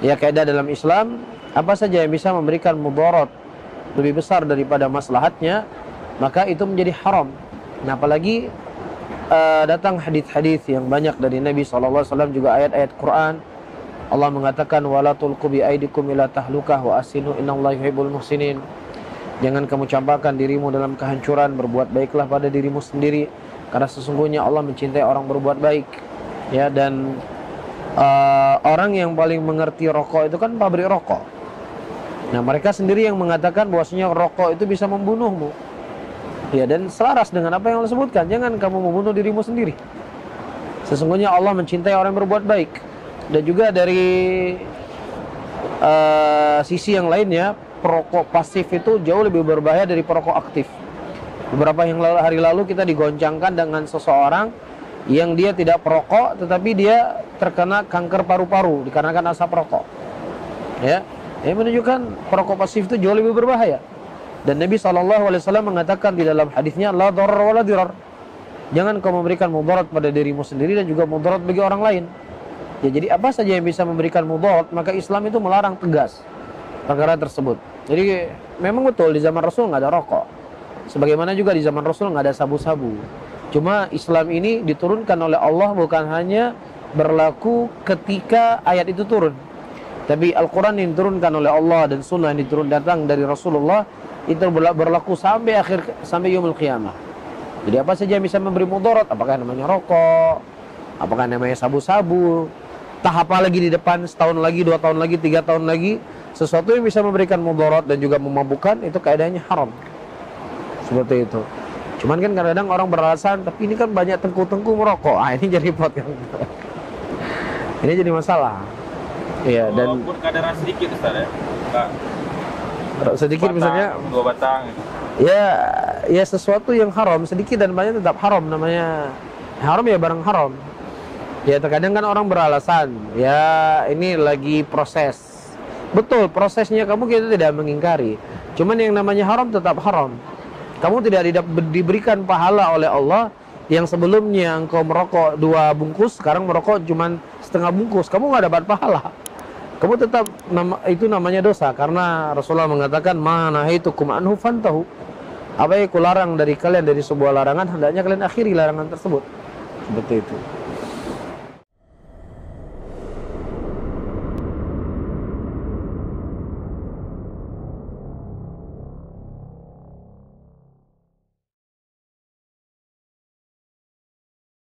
ya kaidah dalam Islam apa saja yang bisa memberikan mudarat lebih besar daripada maslahatnya maka itu menjadi haram. Nah apalagi uh, datang hadis-hadis yang banyak dari Nabi SAW juga ayat-ayat Quran. Allah mengatakan wala tulqu bi aidikum ila tahlukah wa asinu innallaha yuhibbul muhsinin. Jangan kamu campakkan dirimu dalam kehancuran berbuat baiklah pada dirimu sendiri karena sesungguhnya Allah mencintai orang berbuat baik. Ya dan uh, orang yang paling mengerti rokok itu kan pabrik rokok. Nah mereka sendiri yang mengatakan bahwasanya rokok itu bisa membunuhmu. Ya dan selaras dengan apa yang Allah sebutkan jangan kamu membunuh dirimu sendiri. Sesungguhnya Allah mencintai orang yang berbuat baik. Dan juga dari uh, sisi yang lainnya perokok pasif itu jauh lebih berbahaya dari perokok aktif. Beberapa yang lalu, hari lalu kita digoncangkan dengan seseorang yang dia tidak perokok tetapi dia terkena kanker paru-paru dikarenakan asap rokok. Ya, ini menunjukkan perokok pasif itu jauh lebih berbahaya. Dan Nabi SAW mengatakan di dalam hadisnya la darar wa la. Jangan kau memberikan mudarat pada dirimu sendiri dan juga mudarat bagi orang lain. Ya, jadi apa saja yang bisa memberikan mudarat, maka Islam itu melarang tegas perkara tersebut. Jadi memang betul di zaman Rasul nggak ada rokok. Sebagaimana juga di zaman Rasul nggak ada sabu-sabu. Cuma Islam ini diturunkan oleh Allah bukan hanya berlaku ketika ayat itu turun. Tapi Al-Quran yang diturunkan oleh Allah dan Sunnah yang diturun datang dari Rasulullah itu berlaku sampai akhir sampai Yomul Qiyamah. Jadi apa saja yang bisa memberi mudarat? Apakah namanya rokok? Apakah namanya sabu-sabu? Tahap apa lagi di depan setahun lagi, dua tahun lagi, tiga tahun lagi? Sesuatu yang bisa memberikan mudarat dan juga memabukkan itu keadaannya haram. Seperti itu. Cuman kan kadang-kadang orang beralasan, tapi ini kan banyak tengku-tengku merokok. Ah ini jadi pot kan. Ini jadi masalah. Iya dan walaupun kadar sedikit Ustaz ya. Enggak sedikit batang, misalnya dua batang. ya ya sesuatu yang haram sedikit dan banyak tetap haram namanya haram ya barang haram. Ya terkadang kan orang beralasan, ya ini lagi proses. Betul, prosesnya kamu kita tidak mengingkari. Cuman yang namanya haram tetap haram. Kamu tidak diberikan pahala oleh Allah yang sebelumnya engkau merokok dua bungkus, sekarang merokok cuma setengah bungkus. Kamu nggak dapat pahala. Kamu tetap nama, itu namanya dosa karena Rasulullah mengatakan mana itu anhu fantahu. Apa yang kularang dari kalian dari sebuah larangan hendaknya kalian akhiri larangan tersebut. Seperti itu.